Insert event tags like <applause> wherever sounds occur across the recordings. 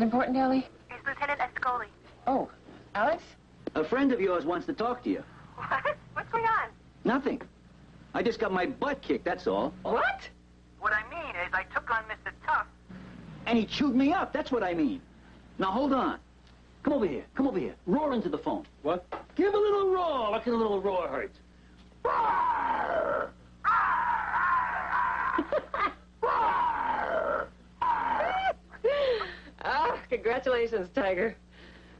it important, Ellie? It's Lieutenant Ascoli. Oh, Alex? A friend of yours wants to talk to you. What? What's going on? Nothing. I just got my butt kicked, that's all. What? What I mean is I took on Mr. Tough. And he chewed me up, that's what I mean. Now hold on. Come over here, come over here. Roar into the phone. What? Give a little roar. Look at a little roar hurt. Ah, congratulations, Tiger.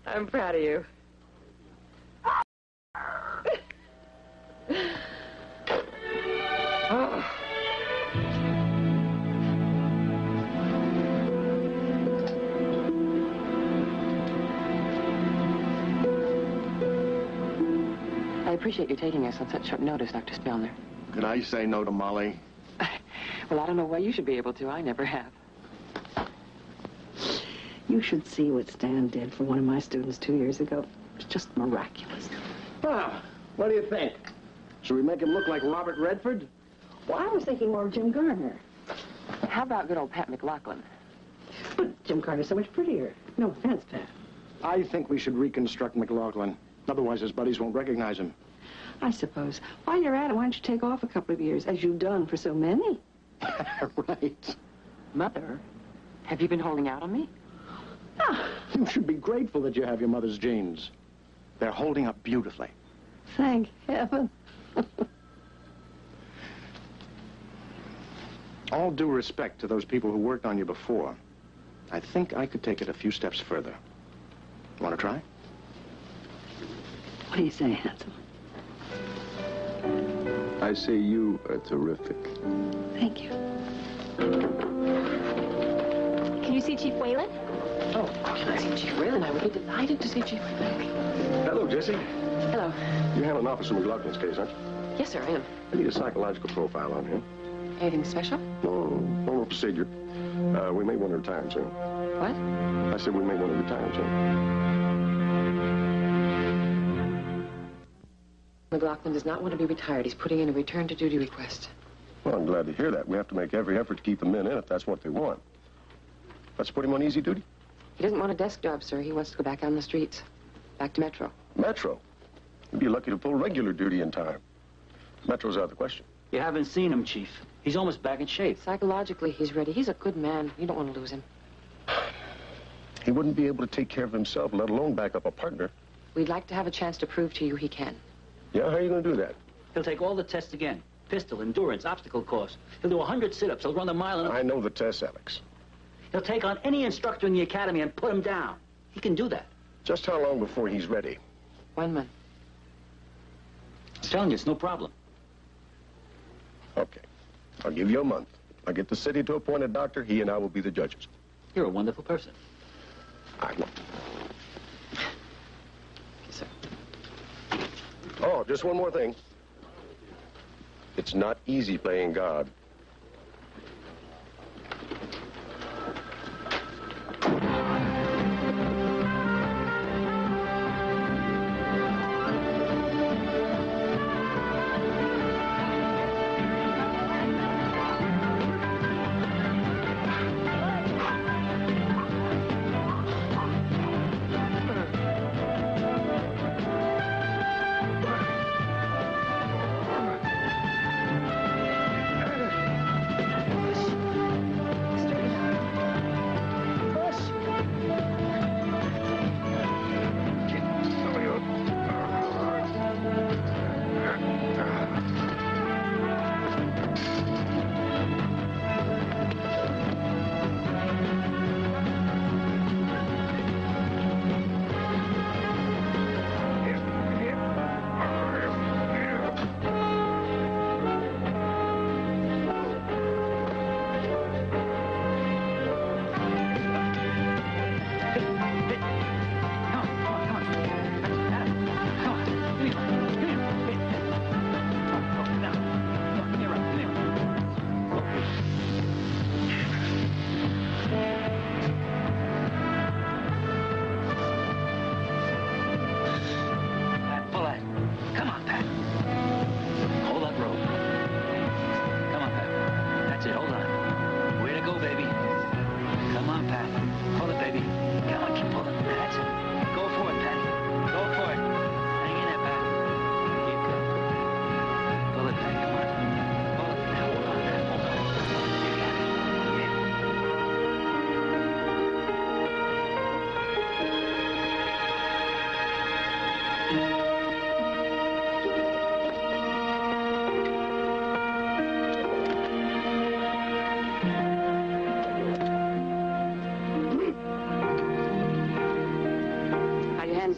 I'm proud of you. oh. I appreciate you taking us on such short notice, Dr. Spellner. Could I say no to Molly? <laughs> Well, I don't know why you should be able to. I never have. You should see what Stan did for one of my students two years ago. It's just miraculous. Well, what do you think? Should we make him look like Robert Redford? Well, I was thinking more of Jim Garner. How about good old Pat McLaughlin? But Jim Garner's so much prettier. No offense, Pat. I think we should reconstruct McLaughlin. Otherwise, his buddies won't recognize him. I suppose. While you're at it, why don't you take off a couple of years, as you've done for so many? <laughs> right. Mother, have you been holding out on me? <sighs> You should be grateful that you have your mother's genes. They're holding up beautifully. Thank heaven. <laughs> All due respect to those people who worked on you before, I think I could take it a few steps further. Want to try? What do you say, handsome? I say you are terrific. Thank you. Can you see Chief Whalen? Oh, can I see Chief Whalen? I would be delighted to see Chief Whalen. Hello, Jesse. Hello. You handling Officer McLaughlin's case, aren't you? Yes, sir, I am. I need a psychological profile on him. Anything special? No, normal procedure. Uh, we may want to retire him soon. What? I said we may want to retire him soon. McLaughlin does not want to be retired. He's putting in a return to duty request. Well, I'm glad to hear that. We have to make every effort to keep the men in if that's what they want. Let's put him on easy duty. He doesn't want a desk job, sir. He wants to go back on the streets. Back to Metro. Metro. You'd be lucky to pull regular duty in time. Metro's out of the question. You haven't seen him, Chief. He's almost back in shape. Psychologically, he's ready. He's a good man. You don't want to lose him. He wouldn't be able to take care of himself, let alone back up a partner. We'd like to have a chance to prove to you he can. Yeah, how are you going to do that? He'll take all the tests again. Pistol, endurance, obstacle course. He'll do a 100 sit-ups. He'll run the mile. And... I know the tests, Alex. He'll take on any instructor in the academy and put him down. He can do that. Just how long before he's ready? One month. I'm telling you, it's no problem. Okay. I'll give you a month. I'll get the city to appoint a doctor. He and I will be the judges. You're a wonderful person. I will. Yes, sir. Oh, just one more thing. It's not easy playing God.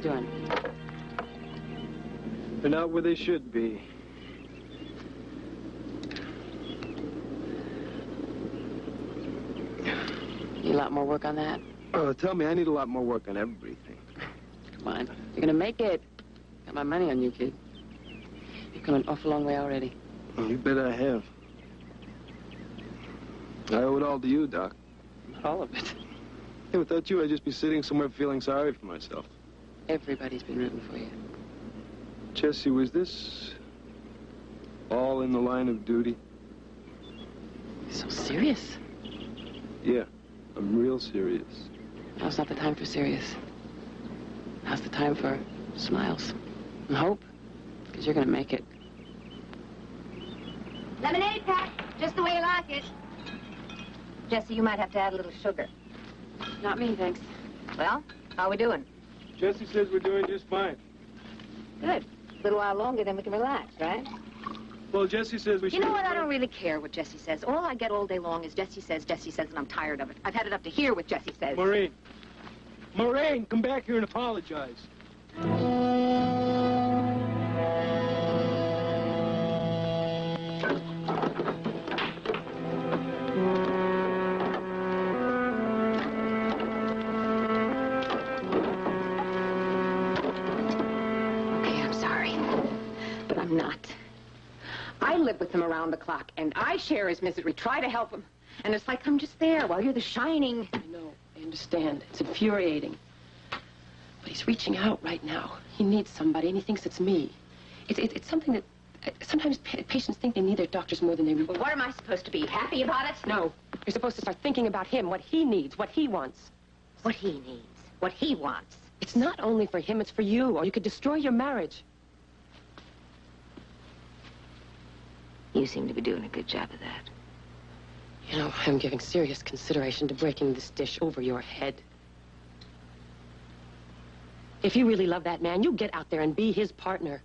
Doing? They're not where they should be. Need a lot more work on that? Oh, tell me, I need a lot more work on everything. Come on. You're gonna make it. Got my money on you, kid. You've come an awful long way already. You bet I have. I owe it all to you, Doc. Not all of it. Hey, without you, I'd just be sitting somewhere feeling sorry for myself. Everybody's been rooting for you. Jesse, was this all in the line of duty? So serious. Yeah, I'm real serious. Now's not the time for serious. Now's the time for smiles and hope. Because you're gonna make it. Lemonade pack, just the way you like it. Jesse, you might have to add a little sugar. Not me, thanks. Well, how are we doing? Jesse says we're doing just fine. Good. A little while longer, then we can relax, right? Well, Jesse says we You know what? I don't really care what Jesse says. All I get all day long is Jesse says, Jesse says, and I'm tired of it. I've had it up to here with Jesse says. Maureen. Maureen, come back here and apologize. Not. I live with him around the clock, and I share his misery, try to help him. And it's like I'm just there while you're the shining. I know. I understand. It's infuriating. But he's reaching out right now. He needs somebody, and he thinks it's me. It's, it, it's something that... uh, Sometimes pa- patients think they need their doctors more than they really... Well, what am I supposed to be? Happy about it? No. You're supposed to start thinking about him, what he needs, what he wants. What he needs, what he wants. It's not only for him, it's for you, or you could destroy your marriage. You seem to be doing a good job of that. You know, I'm giving serious consideration to breaking this dish over your head. If you really love that man, you get out there and be his partner.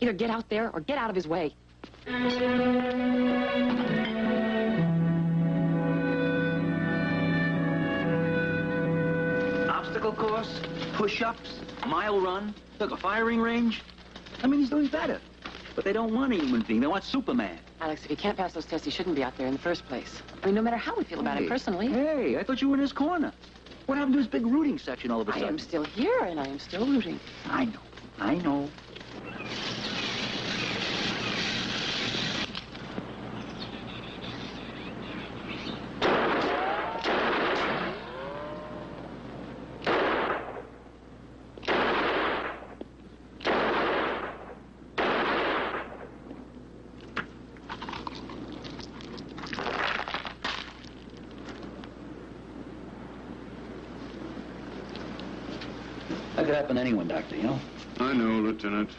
Either get out there or get out of his way. Obstacle course, push-ups, mile run, took a firing range. I mean, he's doing better. But they don't want a human being. They want Superman. Alex, if he can't pass those tests, he shouldn't be out there in the first place. I mean, no matter how we feel about him personally, Hey, I thought you were in his corner. What happened to his big rooting section all of a sudden? I am still here, and I am still rooting. I know. I know. Happen to anyone, Doctor, you know? I know, Lieutenant.